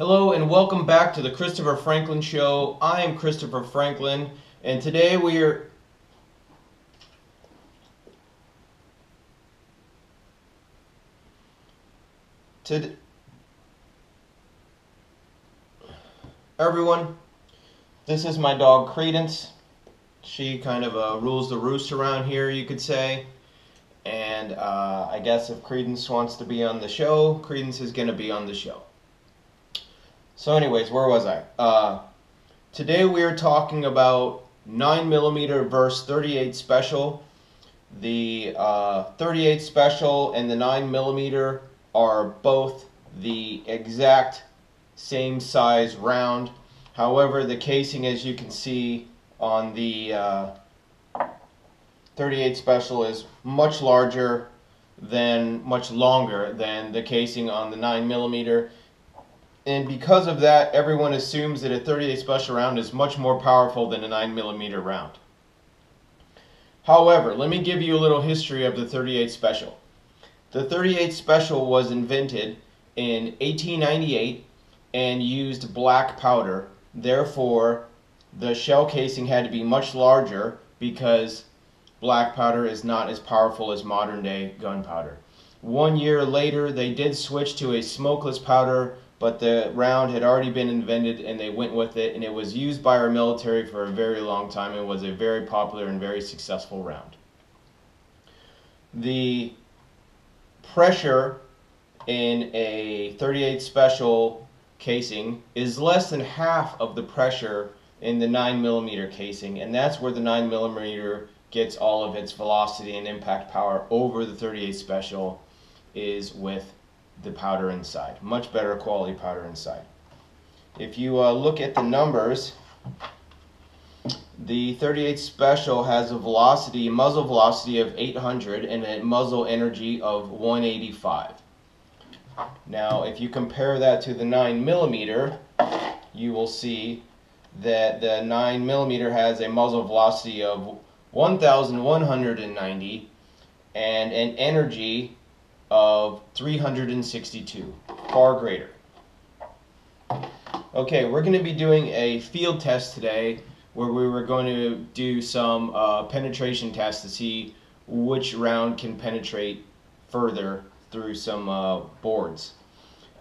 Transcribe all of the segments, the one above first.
Hello and welcome back to the Christopher Franklin Show. I am Christopher Franklin, and today we are. To everyone, this is my dog Creedence. She kind of uh, rules the roost around here, you could say. And uh, I guess if Creedence wants to be on the show, Creedence is going to be on the show. So, anyways, where was I? Uh, today we are talking about 9mm versus 38 special. The uh, 38 special and the 9mm are both the exact same size round. However, the casing, as you can see on the uh, 38 special, is much larger than, much longer than the casing on the 9mm. And because of that, everyone assumes that a 38 special round is much more powerful than a 9mm round. However, let me give you a little history of the 38 special. The 38 special was invented in 1898 and used black powder. Therefore, the shell casing had to be much larger because black powder is not as powerful as modern day gunpowder. One year later, they did switch to a smokeless powder, but the round had already been invented and they went with it, and it was used by our military for a very long time and was a very popular and very successful round. The pressure in a 38 special casing is less than half of the pressure in the 9 millimeter casing and that's where the 9 millimeter gets all of its velocity and impact power over the 38 special is with the powder inside much better quality powder inside if you uh, look at the numbers the 38 Special has a velocity, muzzle velocity of 800 and a muzzle energy of 185. Now, if you compare that to the 9 millimeter, you will see that the 9 millimeter has a muzzle velocity of 1,190 and an energy of 362, far greater. Okay, we're going to be doing a field test today where we were going to do some uh, penetration tests to see which round can penetrate further through some uh, boards.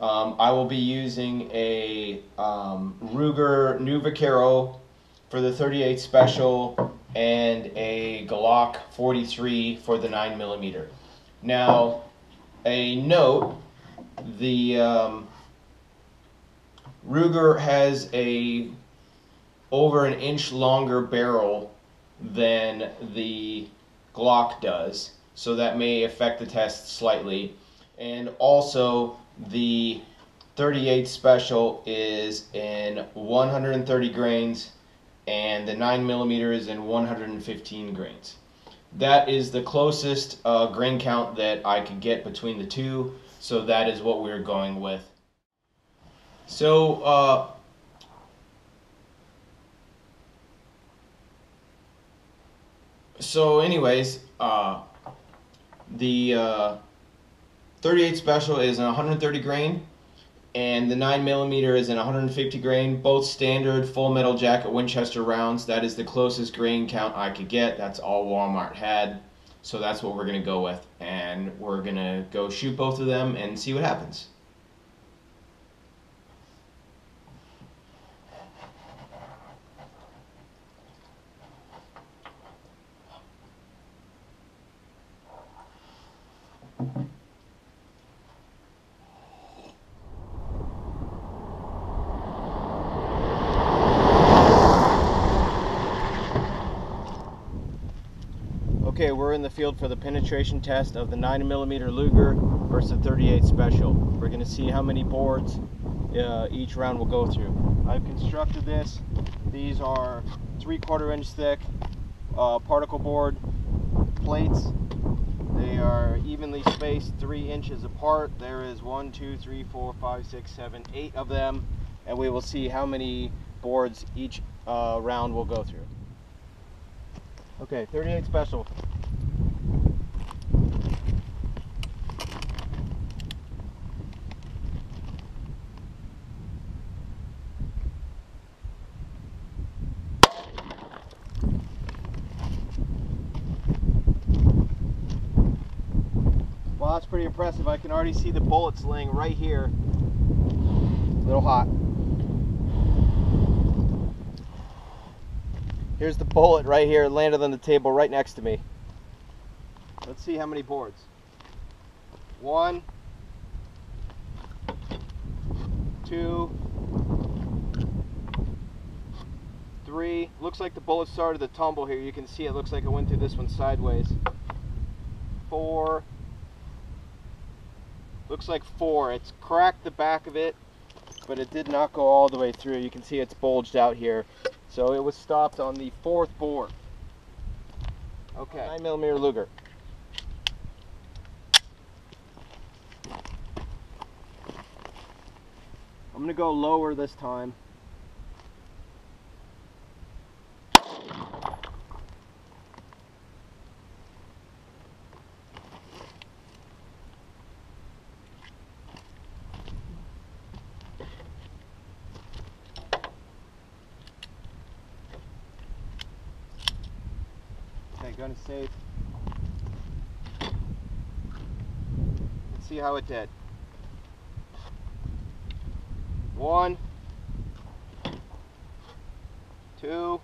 Um, I will be using a um, Ruger New Vaquero for the 38 Special and a Glock 43 for the 9 millimeter. Now, a note, the um, Ruger has a over an inch longer barrel than the Glock does, so that may affect the test slightly. And also, the 38 Special is in 130 grains, and the 9 millimeter is in 115 grains. That is the closest uh, grain count that I could get between the two, so that is what we're going with. So, uh, so anyways, uh, the uh, 38 special is in 130 grain, and the 9 millimeter is in 150 grain. Both standard full metal jacket Winchester rounds. That is the closest grain count I could get. That's all Walmart had. So that's what we're gonna go with, and we're gonna go shoot both of them and see what happens. Okay, we're in the field for the penetration test of the 9mm Luger versus the 38 Special. We're going to see how many boards uh, each round will go through. I've constructed this. These are 3 quarter inch thick uh, particle board plates. They are evenly spaced 3 inches apart. There is one, two, three, four, five, six, seven, eight of them. And we will see how many boards each uh, round will go through. Okay, 38 special. Impressive. I can already see the bullets laying right here. A little hot. Here's the bullet right here, landed on the table right next to me. Let's see how many boards. One, two, three. Looks like the bullet started to tumble here. You can see it looks like it went through this one sideways. Four. Looks like four. It's cracked the back of it, but it did not go all the way through. You can see it's bulged out here. So it was stopped on the fourth board. Okay. 9 millimeter Luger. I'm gonna go lower this time. Is safe. Let's see how it did. One, two,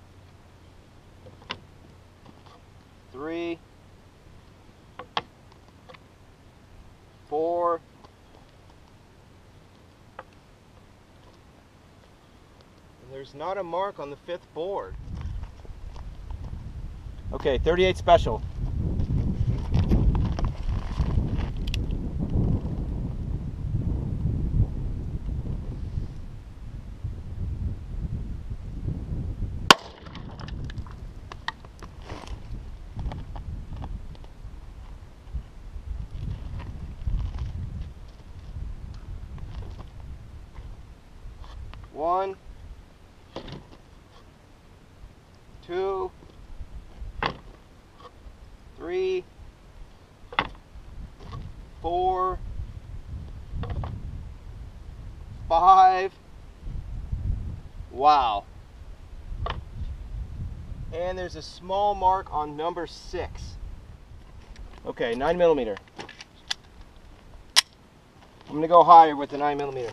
three, four, and there's not a mark on the fifth board. Okay, 38 special. One, two, three, four, five. Wow. And there's a small mark on number six. Okay, nine millimeter. I'm gonna go higher with the nine millimeter.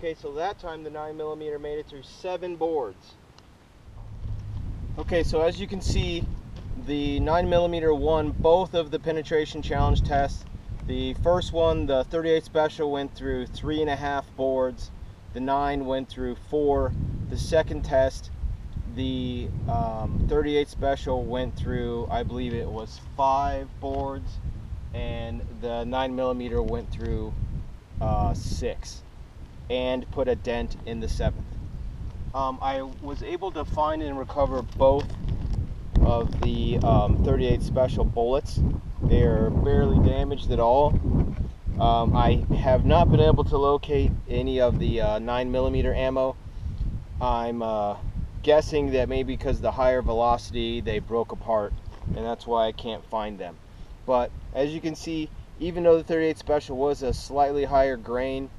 Okay, so that time the 9 millimeter made it through seven boards. Okay, so as you can see, the 9 millimeter won both of the penetration challenge tests. The first one, the 38 special, went through three and a half boards. The 9 went through four. The second test, the um, 38 special went through, I believe it was five boards, and the 9 millimeter went through uh, six and put a dent in the seventh. Um, I was able to find and recover both of the um, 38 special bullets. They are barely damaged at all. Um, I have not been able to locate any of the uh, 9 millimeter ammo. I'm uh, guessing that maybe because the higher velocity they broke apart and that's why I can't find them. But as you can see, even though the 38 special was a slightly higher grain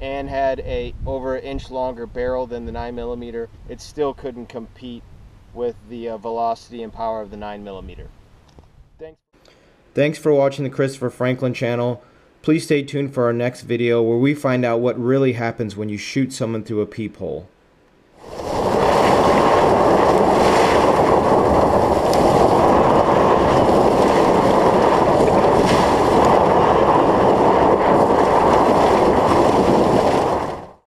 and had a over an inch longer barrel than the 9 millimeter, it still couldn't compete with the uh, velocity and power of the 9 millimeter. Thanks. Thanks for watching the Christopher Franklin channel. Please stay tuned for our next video where we find out what really happens when you shoot someone through a peephole.